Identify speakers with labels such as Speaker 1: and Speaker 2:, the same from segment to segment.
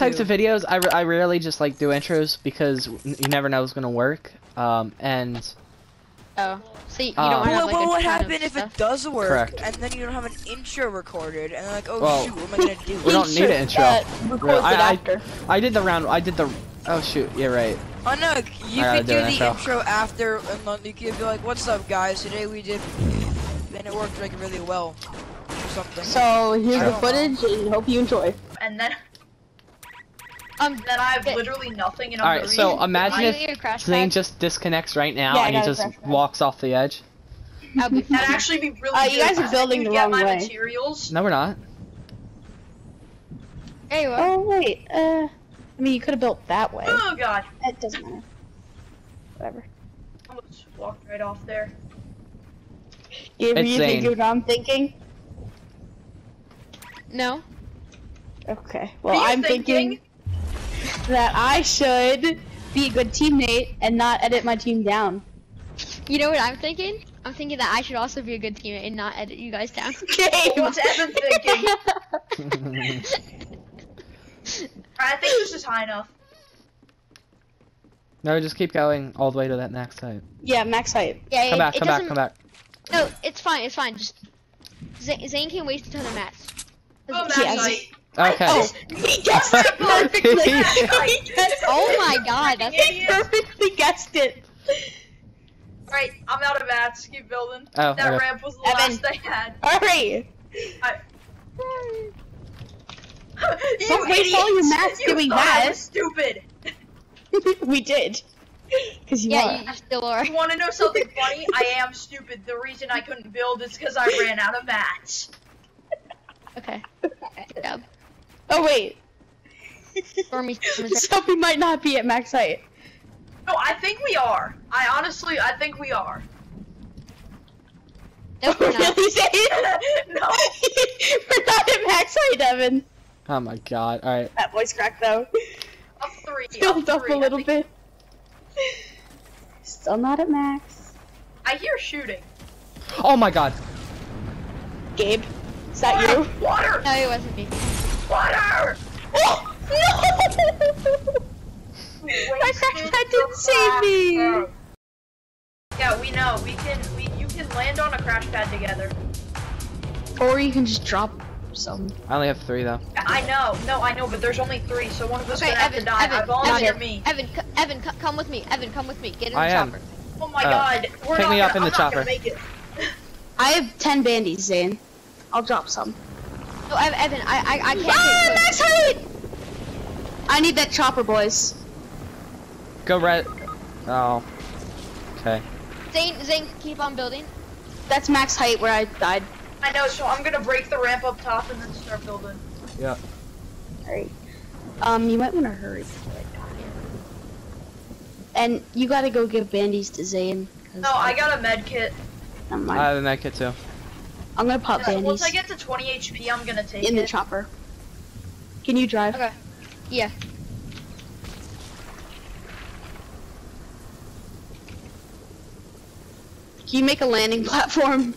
Speaker 1: these types of videos, I, I rarely just like do intros because you never know what's gonna work. Um, and
Speaker 2: Oh, so you, you don't
Speaker 3: Well,
Speaker 2: have like
Speaker 3: what
Speaker 2: a
Speaker 3: would
Speaker 2: ton of
Speaker 3: if it
Speaker 2: stuff?
Speaker 3: does work,
Speaker 1: Correct.
Speaker 3: and then you don't have an intro recorded, and like, oh
Speaker 1: Well,
Speaker 3: shoot, what am I gonna do?
Speaker 1: we don't need an intro.
Speaker 4: Uh, records
Speaker 1: I- I- I did the round. I did the. Oh shoot, you're right.
Speaker 3: Oh no, you
Speaker 1: I
Speaker 3: could
Speaker 1: do
Speaker 3: do the
Speaker 1: intro.
Speaker 3: intro after, and then you could be like, "What's up, guys? Today we did," and it worked like really well, something.
Speaker 4: So here's
Speaker 3: I
Speaker 4: the footage, and hope you enjoy.
Speaker 5: and then
Speaker 2: Um,
Speaker 5: then I have literally nothing, and I'm
Speaker 1: All right, so imagine
Speaker 2: Are you
Speaker 1: if
Speaker 2: your crash
Speaker 1: Zane
Speaker 2: pad?
Speaker 1: just disconnects right now
Speaker 4: Yeah,
Speaker 1: and he just walks off the edge.
Speaker 5: That'd actually be really
Speaker 4: Uh,
Speaker 5: good.
Speaker 4: you guys are building the wrong
Speaker 5: my
Speaker 4: way.
Speaker 5: materials.
Speaker 1: No, we're not.
Speaker 2: There you are.
Speaker 4: Oh wait, uh, I mean you could have built that way.
Speaker 5: Oh god,
Speaker 4: It doesn't matter. Whatever.
Speaker 5: I almost walked right off there.
Speaker 4: Give
Speaker 1: It's
Speaker 4: me you
Speaker 1: Zane.
Speaker 4: think what I'm thinking?
Speaker 2: No.
Speaker 4: Okay. Well,
Speaker 5: What are you
Speaker 4: I'm thinking that I should be a good teammate and not edit my team down.
Speaker 2: You know what I'm thinking? I'm thinking that I should also be a good teammate and not edit you guys down.
Speaker 4: Okay.
Speaker 5: What's Evan thinking? I think this is high enough.
Speaker 1: no, just keep going all the way to that max height.
Speaker 4: yeah, max height.
Speaker 2: Yeah,
Speaker 1: Come
Speaker 2: it,
Speaker 1: back,
Speaker 2: it
Speaker 1: come
Speaker 2: doesn't-
Speaker 1: come back.
Speaker 2: No, it's fine. It's fine. Just Zane, Zane can waste a ton of mats.
Speaker 5: Oh,
Speaker 4: Yes.
Speaker 5: that's right.
Speaker 1: Okay.
Speaker 4: Oh, he guessed it perfectly. guessed
Speaker 2: Oh my god, that's
Speaker 4: He perfectly guessed it.
Speaker 5: Right, I'm out of mats. Keep building.
Speaker 1: Oh,
Speaker 5: that
Speaker 1: okay.
Speaker 5: ramp was the
Speaker 4: Evan.
Speaker 5: last they had.
Speaker 4: Alright.
Speaker 5: you
Speaker 4: Don't waste
Speaker 5: idiot.
Speaker 4: all your mats doing
Speaker 5: thought I
Speaker 4: that.
Speaker 5: was stupid.
Speaker 4: we did. Cause you
Speaker 2: yeah,
Speaker 4: are.
Speaker 2: you, you still are.
Speaker 5: You want to know something funny? I am stupid. The reason I couldn't build is because I ran out of mats.
Speaker 2: Okay. Good job.
Speaker 4: Oh wait.
Speaker 2: Stormy Storm
Speaker 4: so we might not be at max height.
Speaker 5: No, I think we are. I honestly, I think we are.
Speaker 2: Nope, we're not.
Speaker 4: really, Zane?
Speaker 5: no.
Speaker 4: We're not at max height, Evan.
Speaker 1: Oh my god. All right.
Speaker 4: That voice crack though.
Speaker 5: Up three.
Speaker 4: Built
Speaker 5: up
Speaker 4: up
Speaker 5: three.
Speaker 4: a
Speaker 5: I
Speaker 4: little bit. Still not at max.
Speaker 5: I hear shooting.
Speaker 1: Oh my god.
Speaker 4: Gabe, is that you?
Speaker 5: Water!
Speaker 2: No, it wasn't me.
Speaker 5: Water!
Speaker 4: Oh no! My crash pad didn't save me.
Speaker 5: Yeah, we know. We can. We you can land on a crash pad together.
Speaker 4: Or you can just drop some.
Speaker 1: I only have three though.
Speaker 5: I know. No, I know. But there's only three, so one of us
Speaker 2: Okay,
Speaker 5: gonna have to
Speaker 2: Evan,
Speaker 5: die. I
Speaker 2: Evan,
Speaker 5: volunteer
Speaker 2: Evan,
Speaker 5: me.
Speaker 2: Evan, c- Evan, c- come with me. Evan, come with me. Get in the
Speaker 1: I am.
Speaker 2: chopper.
Speaker 5: Oh my
Speaker 1: Uh,
Speaker 5: god. We're
Speaker 1: pick
Speaker 5: not
Speaker 1: me up
Speaker 5: gonna,
Speaker 1: in the
Speaker 5: I'm not gonna
Speaker 1: chopper.
Speaker 5: make it.
Speaker 4: I have 10 bandies, Zane. I'll drop some.
Speaker 2: No, Evan, I, I, I can't
Speaker 4: Ah, max height! I need that chopper, boys.
Speaker 1: Go red. Oh. Okay.
Speaker 2: close. Zane, Zane, keep on building.
Speaker 4: That's max height where I died.
Speaker 5: I know. So I'm gonna break the ramp up top and then start building.
Speaker 1: Yeah.
Speaker 4: Alright. Um, you might want to hurry. And you gotta go give bandies to Zane. 'cause
Speaker 5: No, I got a med kit.
Speaker 4: Never
Speaker 1: I have a med kit too.
Speaker 4: I'm gonna pop
Speaker 5: Yeah, once I get to 20 HP, I'm gonna take
Speaker 4: in the chopper. Can you drive?
Speaker 2: Okay. Yeah.
Speaker 4: Can you make a landing platform?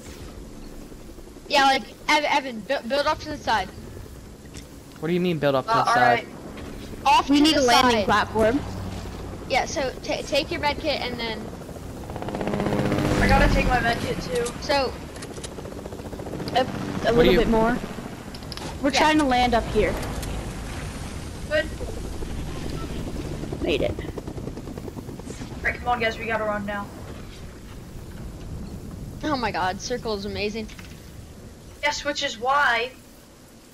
Speaker 2: Yeah, like, Ev- Evan, bu- build off to the side.
Speaker 1: What do you mean build up to
Speaker 5: Uh,
Speaker 1: the
Speaker 5: all
Speaker 1: side?
Speaker 5: right.
Speaker 2: Off
Speaker 4: We
Speaker 2: to
Speaker 4: need
Speaker 2: the
Speaker 4: a landing
Speaker 2: side.
Speaker 4: platform.
Speaker 2: Yeah, so ta take your med kit and then,
Speaker 5: I gotta take my med kit too.
Speaker 2: so,
Speaker 4: A, a
Speaker 1: do
Speaker 4: little
Speaker 1: you-
Speaker 4: bit more. We're
Speaker 2: Yeah.
Speaker 4: trying to land up here.
Speaker 5: Good.
Speaker 4: Made it.
Speaker 5: Alright, come on, guys. We gotta run now.
Speaker 2: oh my god, circle is amazing.
Speaker 5: Yes, which is why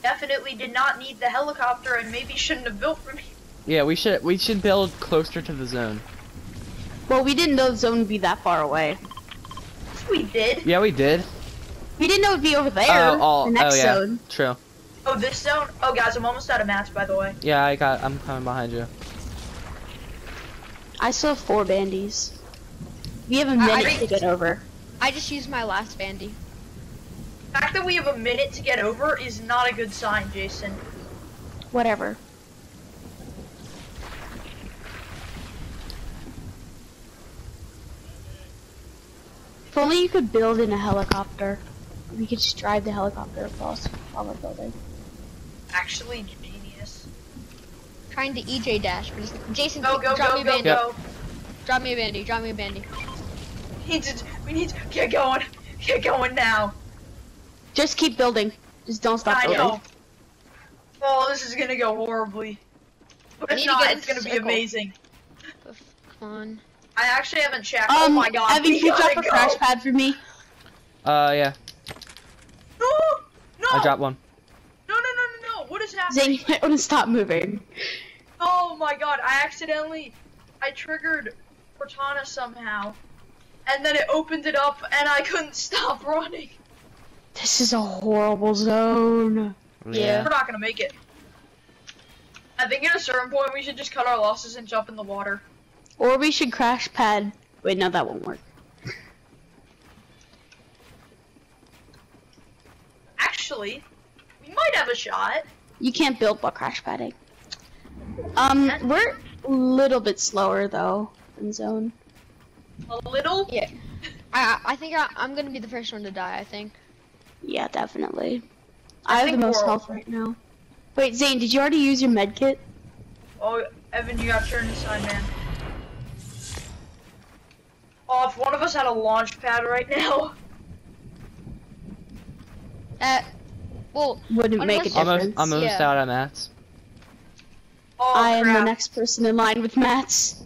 Speaker 5: definitely did not need the helicopter and maybe shouldn't have built for me.
Speaker 1: Yeah, we should we should build closer to the zone.
Speaker 4: Well, we didn't know the zone would be that far away.
Speaker 5: We did.
Speaker 1: Yeah, we did.
Speaker 4: We didn't know it'd be over there.
Speaker 1: Oh, all,
Speaker 4: the oh, next
Speaker 1: oh yeah.
Speaker 4: zone.
Speaker 1: True.
Speaker 5: Oh, this zone. Oh, guys, I'm almost out of mats, by the way.
Speaker 1: Yeah, I got. I'm coming behind you.
Speaker 4: I still have four bandies. We have a minute
Speaker 2: I-
Speaker 4: to get over.
Speaker 2: I just used my last bandy.
Speaker 5: The fact that we have a minute to get over is not a good sign, Jason.
Speaker 4: Whatever. If only you could build in a helicopter. We could just drive the helicopter across while we're building.
Speaker 5: Actually, genius.
Speaker 2: trying to EJ dash, but just, Jason,
Speaker 5: Go, go,
Speaker 2: drop
Speaker 5: go,
Speaker 2: me a
Speaker 5: go,
Speaker 2: bandy.
Speaker 5: go.
Speaker 2: Drop me a bandy. Drop me a bandy.
Speaker 5: We need to, we need to get going. Get going now.
Speaker 4: Just keep building. Just don't stop
Speaker 5: I
Speaker 4: building.
Speaker 5: know. Oh, this is gonna go horribly. But
Speaker 2: I
Speaker 5: if not, it's gonna be
Speaker 2: circle.
Speaker 5: amazing.
Speaker 2: Come on.
Speaker 5: I actually haven't checked.
Speaker 4: Um,
Speaker 5: oh my god.
Speaker 4: Evan, can you drop
Speaker 5: gotta
Speaker 4: a
Speaker 5: go.
Speaker 4: crash pad for me?
Speaker 1: Uh, yeah.
Speaker 5: No, no.
Speaker 1: I dropped one.
Speaker 5: No, no, no, no, no. What is happening?
Speaker 4: Zane, I might want to stop moving.
Speaker 5: Oh my god, I accidentally, I triggered Cortana somehow. And then it opened it up and I couldn't stop running.
Speaker 4: This is a horrible zone.
Speaker 2: Yeah.
Speaker 5: We're not gonna make it. I think at a certain point we should just cut our losses and jump in the water.
Speaker 4: Or we should crash pad. Wait, no, that won't work.
Speaker 5: Actually, we might have a shot.
Speaker 4: You can't build while crash padding. Um, we're a little bit slower though in zone.
Speaker 5: A little.
Speaker 2: Yeah. I I think I, I'm gonna be the first one to die. I think.
Speaker 4: Yeah, definitely.
Speaker 5: I
Speaker 4: I, have the most health right now. Wait, Zane, did you already use your med kit?
Speaker 5: Oh, Evan, you got turned aside, man. Oh, if one of us had a launch pad right now.
Speaker 2: Uh, well,
Speaker 4: Wouldn't make a
Speaker 2: of us-
Speaker 1: Almost, almost
Speaker 2: Yeah.
Speaker 1: out of mats.
Speaker 5: Oh,
Speaker 4: I am the next person in line with mats.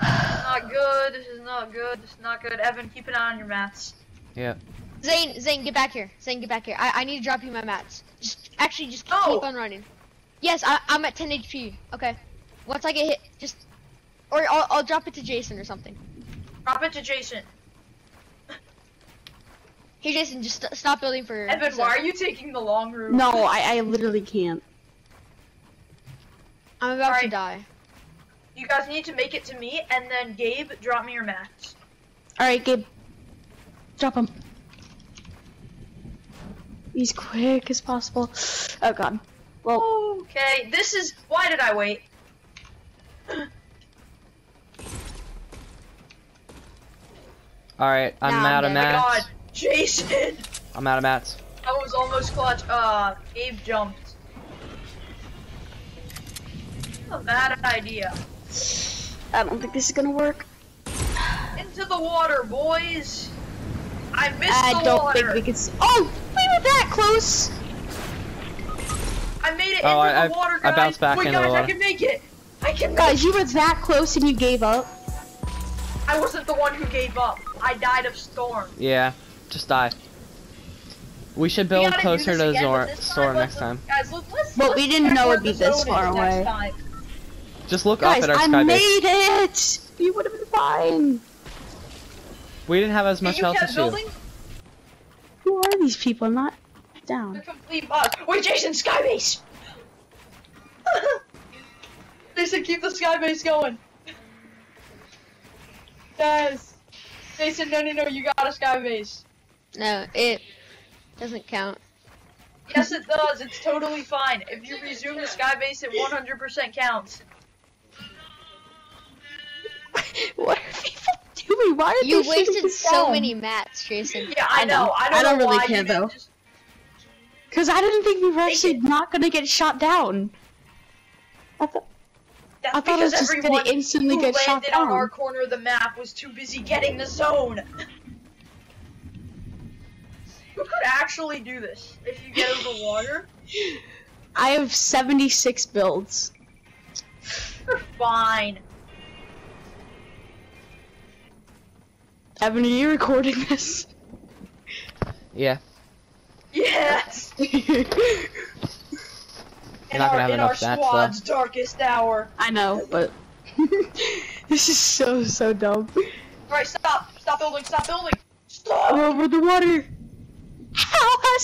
Speaker 5: Not good. This is not good. This is not good. Evan, keep an eye on your mats. Yeah.
Speaker 2: Zane, Zane, get back here. Zane, get back here. I, I need to drop you my mats. Just actually, just
Speaker 5: No.
Speaker 2: keep on running. Yes, I, I'm at 10 HP. Okay. Once I get hit, just or I'll, I'll drop it to Jason or something.
Speaker 5: Drop it to Jason.
Speaker 2: Hey, Jason, just st- stop building for.
Speaker 5: Evan, why are you taking the long route?
Speaker 4: No, I, I literally can't.
Speaker 2: I'm about to die.
Speaker 5: You guys need to make it to me, and then Gabe, drop me your mats.
Speaker 4: Alright, Gabe. Drop him. Be as quick as possible. Oh god. Well,
Speaker 5: Okay, this is. Why did I wait?
Speaker 1: Alright, I'm
Speaker 2: Nah,
Speaker 1: out of
Speaker 2: man.
Speaker 5: Oh my
Speaker 1: mats.
Speaker 5: God, Jason!
Speaker 1: I'm out of mats.
Speaker 5: That was almost clutch. Uh, Gabe jumped. A bad idea.
Speaker 4: I don't think this is gonna work.
Speaker 5: Into the water, boys! I missed
Speaker 4: I
Speaker 5: the
Speaker 4: don't
Speaker 5: water!
Speaker 4: think we can. S- oh, we were that close.
Speaker 5: I made it
Speaker 1: Oh,
Speaker 5: into
Speaker 1: I-
Speaker 5: the
Speaker 1: I-
Speaker 5: water,
Speaker 1: I
Speaker 5: guys!
Speaker 1: bounced back
Speaker 5: Wait,
Speaker 1: into the
Speaker 5: guys, I can make it! I can make
Speaker 4: Guys, you were that close and you gave up.
Speaker 5: I wasn't the one who gave up. I died of storm.
Speaker 1: Yeah, just die. We should build
Speaker 5: gotta
Speaker 1: closer to the
Speaker 5: again, but
Speaker 1: zor-
Speaker 5: this time,
Speaker 1: storm
Speaker 5: let's-
Speaker 1: next time.
Speaker 5: Guys, let's, let's,
Speaker 4: Well,
Speaker 5: let's
Speaker 4: we didn't know it'd be this far away.
Speaker 5: time.
Speaker 1: Just look
Speaker 4: Guys,
Speaker 1: up at our
Speaker 4: I
Speaker 1: sky base.
Speaker 4: made it. You would have been fine.
Speaker 1: We didn't have as much
Speaker 5: you
Speaker 1: health as you.
Speaker 4: Who are these people? I'm not
Speaker 5: The
Speaker 4: down.
Speaker 5: complete boss. Wait, Jason, skybase! Jason, keep the skybase going. Yes. Jason, no, no, no, you got a skybase.
Speaker 2: No, it doesn't count.
Speaker 5: Yes, it does. It's totally fine. If you resume the skybase, it 100% counts.
Speaker 4: what are people doing? Why are
Speaker 2: You
Speaker 4: they shooting
Speaker 2: wasted so
Speaker 4: down?
Speaker 2: many mats, Jason.
Speaker 5: Yeah, I,
Speaker 4: I know.
Speaker 5: know. I don't,
Speaker 4: I don't
Speaker 5: know
Speaker 4: really
Speaker 5: why
Speaker 4: care,
Speaker 5: you didn't
Speaker 4: though.
Speaker 5: Just...
Speaker 4: Because I didn't think we were actually
Speaker 5: it.
Speaker 4: not gonna get shot down. I thought
Speaker 5: That's
Speaker 4: I thought it was
Speaker 5: because
Speaker 4: just gonna instantly
Speaker 5: who
Speaker 4: get shot
Speaker 5: landed on our corner of the map was too busy getting the zone. Who could actually do this if you get over the water?
Speaker 4: I have 76 builds.
Speaker 5: You're fine.
Speaker 4: Evan, are you recording this?
Speaker 1: Yeah.
Speaker 5: Yes.
Speaker 1: You're
Speaker 5: In
Speaker 1: not
Speaker 5: our,
Speaker 1: gonna have
Speaker 5: in
Speaker 1: enough
Speaker 5: our
Speaker 1: mats, though.
Speaker 5: squad's darkest hour.
Speaker 4: I know, but this is so so dumb.
Speaker 5: Alright, stop. Stop building. Stop building. Stop.
Speaker 4: We're over the water.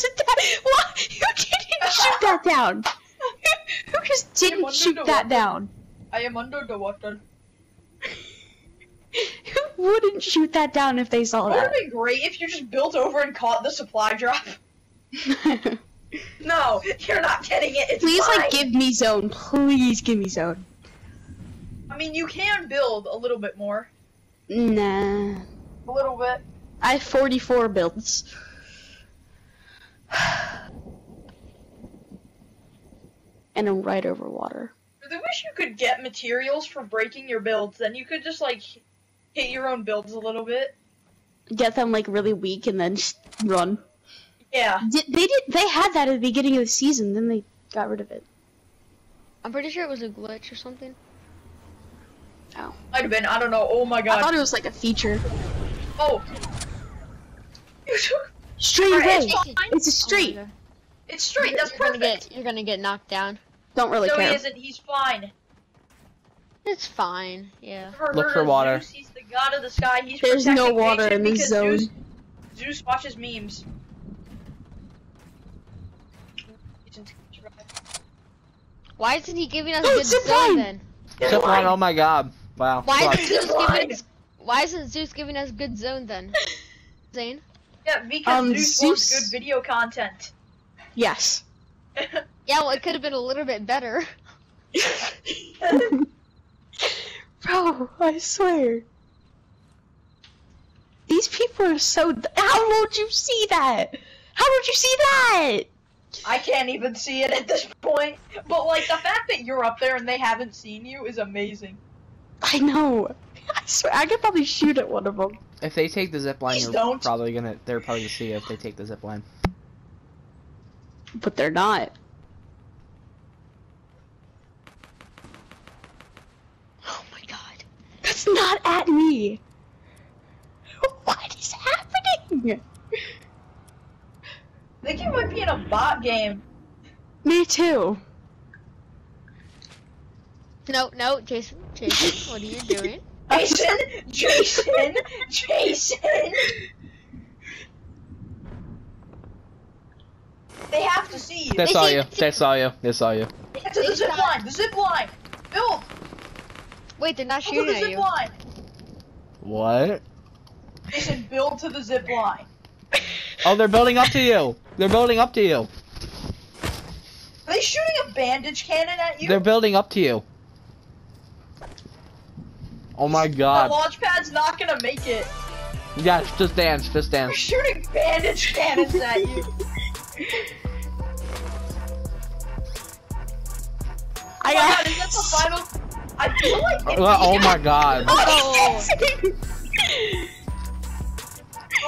Speaker 4: It that? What? Who didn't shoot that down? Who just didn't shoot that
Speaker 5: water.
Speaker 4: down?
Speaker 5: I am under the water.
Speaker 4: Who wouldn't shoot that down if they saw
Speaker 5: Would it
Speaker 4: that?
Speaker 5: be great if you just built over and caught the supply drop? No, you're not getting it. It's
Speaker 4: Please,
Speaker 5: fine.
Speaker 4: like, give me zone. Please give me zone.
Speaker 5: I mean, you can build a little bit more.
Speaker 4: Nah.
Speaker 5: A little bit.
Speaker 4: I have 44 builds. and I'm right over water.
Speaker 5: I really wish you could get materials for breaking your builds. Then you could just like hit your own builds a little bit.
Speaker 4: Get them like really weak and then just run.
Speaker 5: Yeah.
Speaker 4: Did, they did. They had that at the beginning of the season. Then they got rid of it.
Speaker 2: I'm pretty sure it was a glitch or something. Oh.
Speaker 5: Might have been. I don't know. Oh my god.
Speaker 4: I thought it was like a feature.
Speaker 5: Oh.
Speaker 4: Straight
Speaker 5: Alright,
Speaker 4: away.
Speaker 5: it's.
Speaker 4: It's a
Speaker 2: Oh
Speaker 4: street.
Speaker 2: God.
Speaker 5: It's straight. That's
Speaker 2: you're gonna
Speaker 5: perfect.
Speaker 2: get you're gonna get knocked down.
Speaker 4: Don't really
Speaker 5: No, he isn't. He's fine.
Speaker 2: It's fine. Yeah.
Speaker 5: Ever
Speaker 1: Look for water.
Speaker 5: Zeus? He's the god of the sky. He's
Speaker 4: There's no water in this
Speaker 5: because
Speaker 4: zone.
Speaker 5: Zeus, Zeus watches memes.
Speaker 2: Why isn't he giving us
Speaker 4: Oh,
Speaker 2: good
Speaker 4: zip
Speaker 2: zone then?
Speaker 1: Zip line, oh my god. Wow.
Speaker 2: Why isn't Zeus giving us Why isn't Zeus giving us good zone then? Zane?
Speaker 5: Yeah, because
Speaker 4: Um,
Speaker 5: Zeus, wants
Speaker 4: Zeus-
Speaker 5: good video content.
Speaker 4: Yes.
Speaker 2: Yeah, well it could have been a little bit better.
Speaker 4: Bro, I swear. These people are so. How would you see that? How would you see that?
Speaker 5: I can't even see it at this point. But like the fact that you're up there and they haven't seen you is amazing.
Speaker 4: I know. I swear, I could probably shoot at one of them.
Speaker 1: If they take the zip line,
Speaker 5: Please
Speaker 1: you're
Speaker 5: don't.
Speaker 1: probably gonna. They're probably gonna see you if they take the zip line.
Speaker 4: But they're not. Oh my god. That's not at me. What is happening?
Speaker 5: I think you might be in a bot game.
Speaker 4: Me too.
Speaker 2: No, no, Jason, Jason, what are you doing?
Speaker 5: Jason, Jason, Jason. They have to see you.
Speaker 1: They
Speaker 2: They
Speaker 1: saw you. They saw you. They saw you.
Speaker 5: Get to the zip line. The zip line. Build.
Speaker 2: Wait, they're not shooting at you.
Speaker 5: line.
Speaker 1: What?
Speaker 5: Jason, build to the zip line.
Speaker 1: Oh, they're building up to you. They're building up to you.
Speaker 5: Are they shooting a bandage cannon at you?
Speaker 1: They're building up to you. Oh my
Speaker 5: the
Speaker 1: god.
Speaker 5: launch pad's not gonna make it.
Speaker 1: Yes, just dance. Just dance.
Speaker 5: They're
Speaker 1: dance.
Speaker 5: shooting bandage cannons at you.
Speaker 4: I
Speaker 5: Oh my god, is that the final? I feel like. it's-
Speaker 1: oh my god.
Speaker 2: Oh.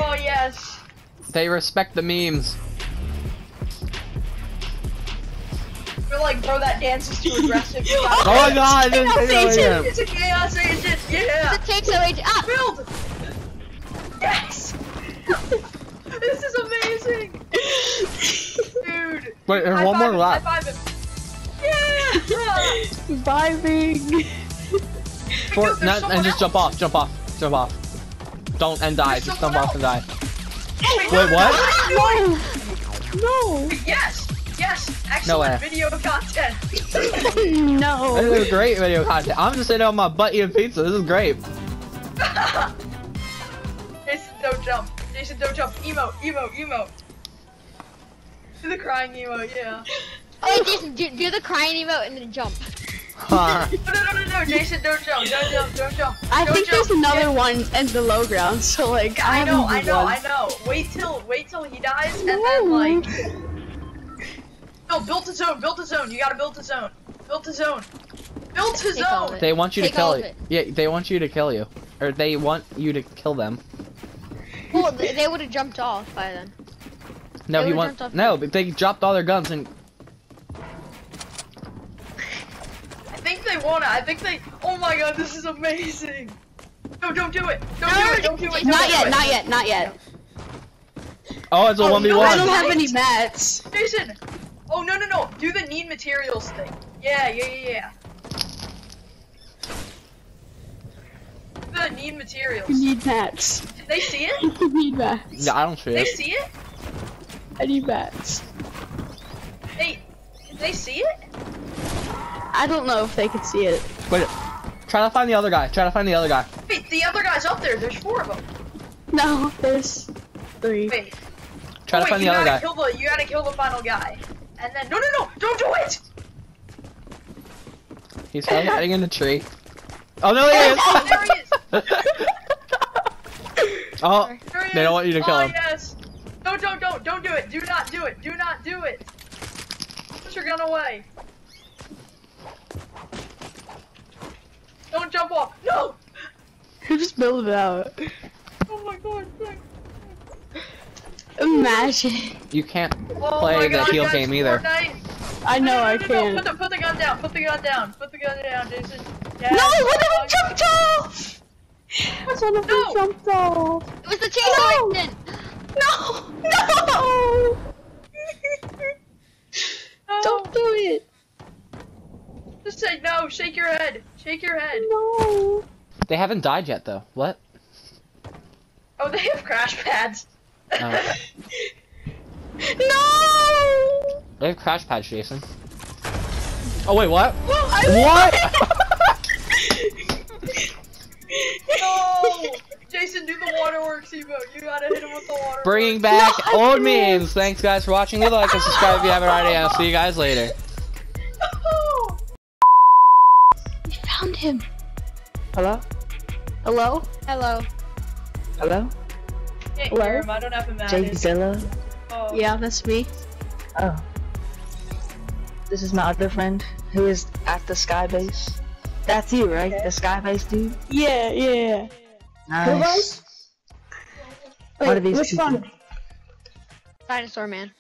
Speaker 5: Oh yes.
Speaker 1: They respect the memes.
Speaker 5: We're like, bro, that dance is too aggressive.
Speaker 1: Oh my god, I didn't say that again.
Speaker 5: It's a chaos agent. Yeah.
Speaker 2: It takes away. Ah!
Speaker 5: Build. Yes. this is amazing, dude.
Speaker 1: Wait, there's one more
Speaker 5: five him,
Speaker 1: left.
Speaker 5: High five him. Yeah.
Speaker 4: Vibing.
Speaker 1: For,
Speaker 5: There's
Speaker 1: no,
Speaker 5: someone
Speaker 1: and just jump off, jump off, jump off. Don't and die.
Speaker 5: There's
Speaker 1: Just jump
Speaker 5: someone
Speaker 1: off and die.
Speaker 5: Wait,
Speaker 1: Wait, what?
Speaker 4: No! No.
Speaker 5: Yes. Yes. Excellent
Speaker 1: way.
Speaker 5: video content.
Speaker 4: No.
Speaker 1: This is great video content. I'm just sitting on my butt eating pizza. This is great.
Speaker 5: Jason, don't jump. Jason, don't jump. Emo, emo, emo. Do the crying emo, yeah.
Speaker 2: Oh, wait, Jason, do, do the crying emote and then jump.
Speaker 1: Huh.
Speaker 5: No, no, no, no, no, Jason, don't jump. Don't jump. Don't jump.
Speaker 4: I
Speaker 5: Don't
Speaker 4: think
Speaker 5: jump.
Speaker 4: there's another
Speaker 5: Yeah.
Speaker 4: one in the low ground, so like
Speaker 5: I know, I know,
Speaker 4: won.
Speaker 5: I know. Wait till, wait till he dies, and then like, no, build a zone, build a zone. You gotta build a zone, build a zone, build a
Speaker 2: Take all of
Speaker 5: zone.
Speaker 1: They want you to
Speaker 2: Take all
Speaker 1: kill you. Yeah, they want you to kill you, or they want you to kill them.
Speaker 2: Well, they, they would have jumped off by then.
Speaker 1: No,
Speaker 2: They
Speaker 1: he
Speaker 2: would've
Speaker 1: wants.
Speaker 2: off
Speaker 1: No, but they dropped all their guns and.
Speaker 5: I think they wanna. I think they. Oh my god, this is amazing. No, don't do it. Don't
Speaker 2: No,
Speaker 5: do it. Don't do it. Don't
Speaker 4: yet, not yet, not yet.
Speaker 1: Oh, it's a
Speaker 5: Oh,
Speaker 1: one v
Speaker 5: no,
Speaker 4: I don't have any mats.
Speaker 5: Jason. Oh no no no. Do the need materials thing. Yeah yeah yeah yeah. The need materials.
Speaker 4: I need mats.
Speaker 5: Did they see it?
Speaker 4: I need mats.
Speaker 1: Yeah, I don't see
Speaker 5: They
Speaker 1: it.
Speaker 5: see it?
Speaker 4: I need mats.
Speaker 5: Hey, did they see it?
Speaker 4: I don't know if they can see it.
Speaker 1: Wait, try to find the other guy. Try to find the other guy.
Speaker 5: Wait, the other guy's up there. There's four of them.
Speaker 4: No, there's three.
Speaker 5: Wait.
Speaker 1: Try
Speaker 5: oh,
Speaker 1: to
Speaker 5: wait,
Speaker 1: find the
Speaker 5: you
Speaker 1: other
Speaker 5: gotta
Speaker 1: guy.
Speaker 5: kill the. You gotta kill the final guy. And then, no, no, no, don't do it!
Speaker 1: He's hiding in the tree. Oh, no, there he is!
Speaker 5: Oh, there he is!
Speaker 1: oh,
Speaker 5: he
Speaker 1: they don't want you to kill
Speaker 5: oh,
Speaker 1: him.
Speaker 5: Yes. No, don't, don't, don't do it. Do not do it. Do not do it. Put your gun away. Don't jump off. No!
Speaker 4: He just build it out.
Speaker 5: Oh my god,
Speaker 4: Imagine.
Speaker 1: You can't
Speaker 5: Oh
Speaker 1: play
Speaker 5: my
Speaker 1: the
Speaker 5: god,
Speaker 1: heal
Speaker 5: guys,
Speaker 1: game either.
Speaker 5: Fortnite.
Speaker 4: I know
Speaker 5: no, no,
Speaker 4: I
Speaker 5: no, No,
Speaker 4: can't.
Speaker 5: put, the, put the gun down. Put the gun down. Put the gun down, Jason. Yes.
Speaker 4: No, what
Speaker 5: Oh
Speaker 4: if I jumped off? One of them jumped off.
Speaker 2: It was the chainsaw
Speaker 4: No.
Speaker 2: accident.
Speaker 4: No, no.
Speaker 5: No.
Speaker 4: Don't do it.
Speaker 5: Just say no. Shake your head. Shake your head.
Speaker 4: No.
Speaker 1: They haven't died yet though. What?
Speaker 5: Oh, they have crash pads.
Speaker 1: Oh.
Speaker 4: No.
Speaker 1: They have crash pads, Jason. Oh wait, what?
Speaker 4: I
Speaker 1: What?
Speaker 5: no. Jason, do the waterworks emote. You gotta hit him with the waterworks.
Speaker 1: Bringing back
Speaker 4: No,
Speaker 1: old
Speaker 4: can't.
Speaker 1: memes. Thanks guys for watching. Leave a like and subscribe if you haven't already. I'll see you guys later.
Speaker 5: No.
Speaker 4: We found him.
Speaker 6: Hello?
Speaker 4: Hello?
Speaker 2: Hello.
Speaker 6: Hello?
Speaker 5: Can't
Speaker 4: Hello?
Speaker 5: hear him. I don't have him
Speaker 6: Jay
Speaker 5: added.
Speaker 6: Zilla?
Speaker 5: Oh.
Speaker 4: Yeah, that's me.
Speaker 6: Oh. This is my other friend who is at the sky base. That's you, right? The sky base dude?
Speaker 4: Yeah, yeah.
Speaker 6: Nice. What are these
Speaker 4: which
Speaker 6: people?
Speaker 4: one?
Speaker 2: Dinosaur man.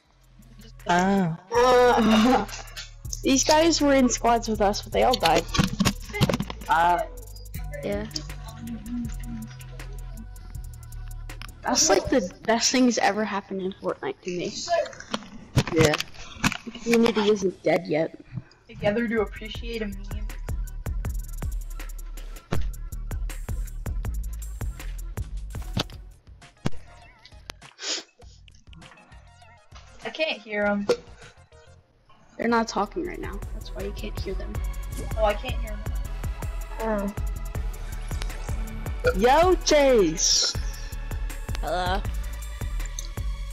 Speaker 6: Oh.
Speaker 4: Uh, these guys were in squads with us, but they all died.
Speaker 6: Uh,
Speaker 4: Yeah. That's like the best thing that's ever happened in Fortnite to me.
Speaker 6: yeah.
Speaker 4: The community isn't dead yet.
Speaker 5: Together to appreciate a meme. I can't hear them.
Speaker 4: They're not talking right now. That's why you can't hear them.
Speaker 5: Oh, I can't hear them.
Speaker 6: Oh. Yo, Chase!
Speaker 2: Hello.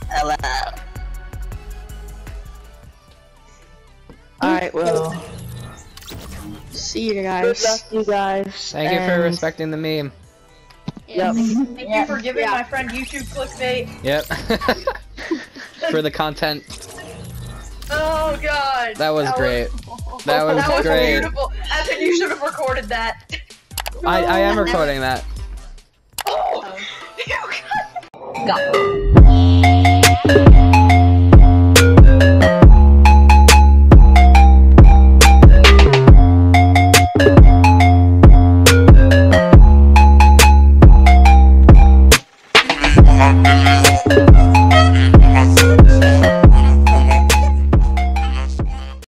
Speaker 6: Hello. Alright, well,
Speaker 4: See you
Speaker 6: good
Speaker 4: guys.
Speaker 6: luck, you guys.
Speaker 1: Thank you for respecting the meme.
Speaker 6: Yep.
Speaker 5: Thank you for giving my friend YouTube clickbait.
Speaker 1: Yep. for the content.
Speaker 5: Oh god.
Speaker 1: That was great. That was
Speaker 5: that was
Speaker 1: great.
Speaker 5: beautiful. Evan, you should have recorded that.
Speaker 1: I, I am recording that.
Speaker 5: Oh. You got-
Speaker 2: Go.